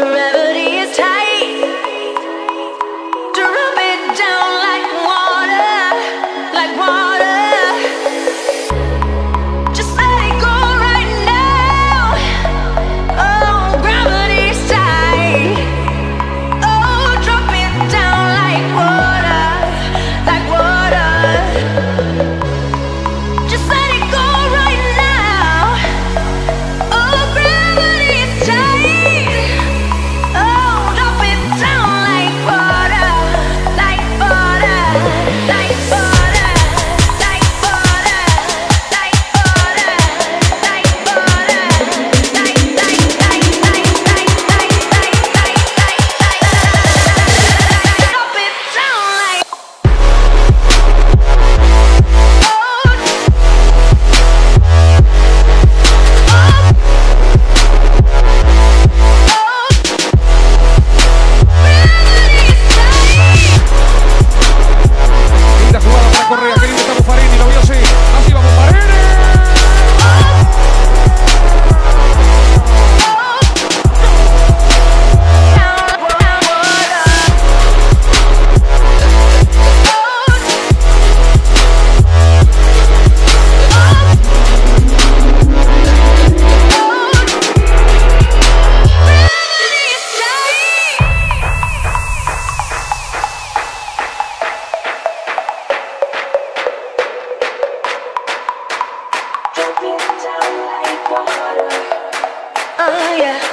Gravity is tight. Oh yeah.